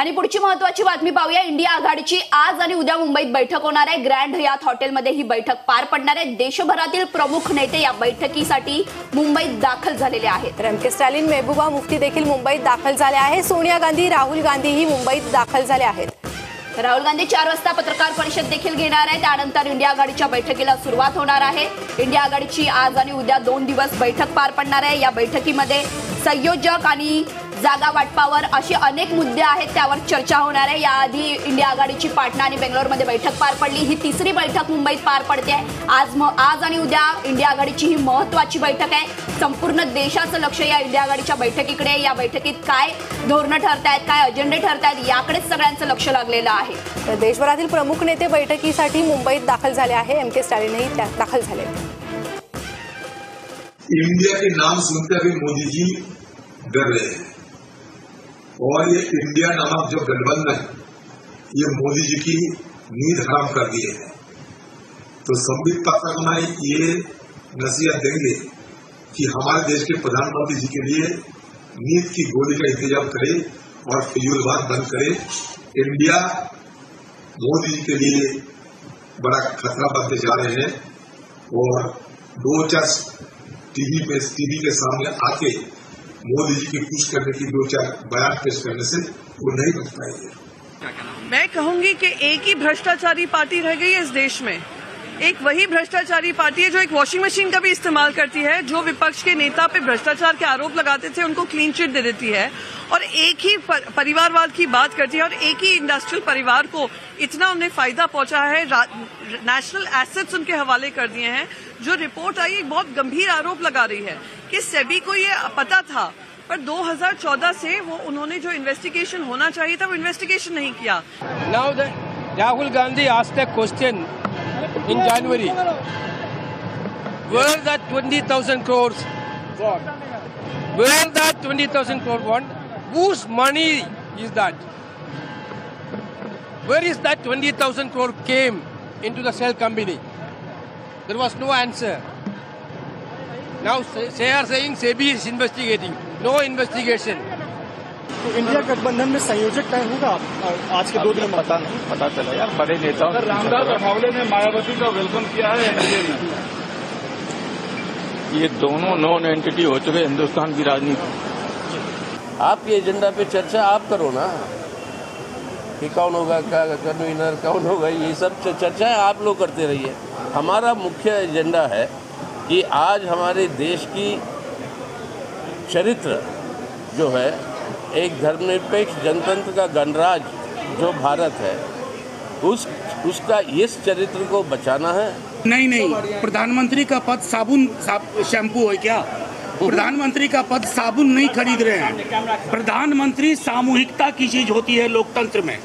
आणि पुढची महत्वाची बातमी पाहूया. इंडिया आघाडीची आज आणि उद्या मुंबईत बैठक होणार आहे. ग्रँड हयात हॉटेलमध्ये ही बैठक पार पडणार आहे. देशभरातील प्रमुख नेते या बैठकीसाठी मुंबईत दाखल झालेले आहेत. एम के स्टॅलिन मेहबूबा मुफ्ती देखील मुंबईत दाखल झाले आहे सोनिया गांधी राहुल गांधीही मुंबईत दाखल झाले आहेत. राहुल गांधी चार वाजता पत्रकार परिषद देखील घेणार आहे त्यानंतर इंडिया आघाडीच्या बैठकीला सुरुवात होणार आहे. इंडिया आघाडीची आज आणि उद्या दोन दिवस बैठक पार पडणार आहे. या बैठकीमध्ये संयोजक आणि जागा वाटपावर असे अनेक मुद्दे आहेत त्यावर चर्चा होणार आहे. याआधी इंडिया आघाडीची पाटणा आणि बेंगलोरमध्ये बैठक पार पडली. ही तिसरी बैठक मुंबईत पार पडते. आहे आज म- आज आणि उद्या इंडिया आघाडीची ही महत्वाची बैठक आहे. संपूर्ण देशाचं लक्ष या इंडिया आघाडीच्या बैठकीकडे आहे. या बैठकीत काय धोरणं ठरतायत काय अजेंडे ठरतायत याकडेच सगळ्यांचं लक्ष लागलेलं आहे. तर देशभरातील प्रमुख नेते बैठकीसाठी मुंबईत दाखल झाले आहे. एम के स्टॅलिनही दाखल झाले. इंडिया के नाम सुनते अभी मोदी जी डर रहे हैं और ये इंडिया नामक जो गठबंधन ये मोदी जी की नींद हराम कर दिए है। तो संबित पाठक ये नसीहत देंगे कि हमारे देश के प्रधानमंत्री जी के लिए नींद की गोली का इंतज़ाम करे और फिजूलबाद बंद करे। इंडिया मोदी जी के लिए बड़ा खतरा बनते जा रहे हैं और दो चार टीवी पे, टीवी के सामने आके मोदी जी की खुश करने की दो चार बयान पेश करने से वो नहीं बच पाएँगे। मैं कहूँगी कि एक ही भ्रष्टाचारी पार्टी रह गई है इस देश में। एक वही भ्रष्टाचारी पार्टी है जो एक वॉशिंग मशीन का भी इस्तेमाल करती है, जो विपक्ष के नेता पे भ्रष्टाचार के आरोप लगाते थे, उनको क्लीन चिट दे देती है। और एक ही परिवारवाद की बात करती है और एक ही इंडस्ट्रियल परिवार को इतना उन्हें फ़ायदा पहुँचा है नेशनल एसेट्स उनके हवाले कर दिए हैं, जो रिपोर्ट आई, एक बहुत गंभीर आरोप लगा रही है। कि सेबी को ये पता था पर 2014 से वो उन्होंने जो इन्वेस्टिगेशन होना चाहिए था वो इन्वेस्टिगेशन नहीं किया। नाउ राहुल गांधी आज तक question in January where that 20,000 crore bond where that 20,000 crore bond whose money is that where is that 20,000 crore came into the shell company there was no answer Now they are saying SEBI is investigating. No investigation. तो India गठबंधन में संयोजक तय होगा? आज के दो दिन में। पता नहीं पता चला यार बड़े नेताओं सर रामदास अठावले ने मायावती का वेलकम किया है एनडीए में। ये दोनों नॉन एंटिटी हो चुके हिंदुस्तान की राजनीति। आपके एजेंडा पे चर्चा आप करो ना। कि कौन होगा क्या कन्वीनर कौन होगा ये सब चर्चाएँ आप लोग करते रहिए। हमारा मुख्य एजेंडा है कि आज हमारे देश की चरित्र जो है एक धर्मनिरपेक्ष जनतंत्र का गणराज जो भारत है उस उसका इस चरित्र को बचाना है? नहीं नहीं प्रधानमंत्री का पद साबुन साब, शैम्पू है क्या? प्रधानमंत्री का पद साबुन नहीं खरीद रहे हैं। प्रधानमंत्री सामूहिकता की चीज़ होती है लोकतंत्र में।